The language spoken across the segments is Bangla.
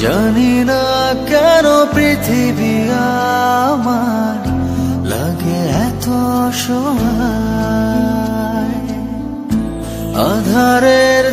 জানি না কেন পৃথিবী লাগে এত আধারের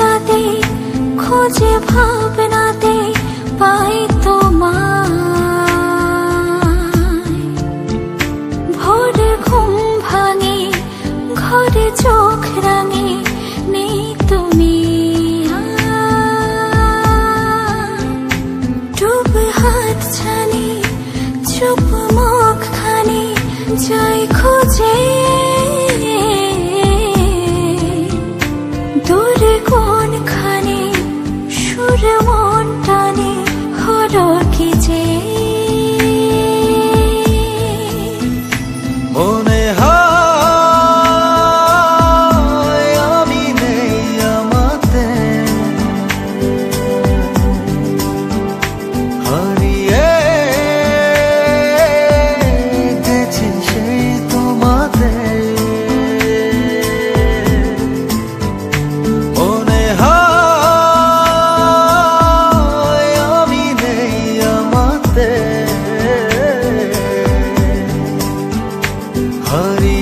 রাতে খোঁজে ভাবনাতে পাই তোমায়। ভোরে ঘুম ভাঙে, ঘরে চোখ রাঙে, নেই তুমি ডুব হাত ছানি, চুপ মুখ খানি যাই খোঁজে আমাতে হারিয়ে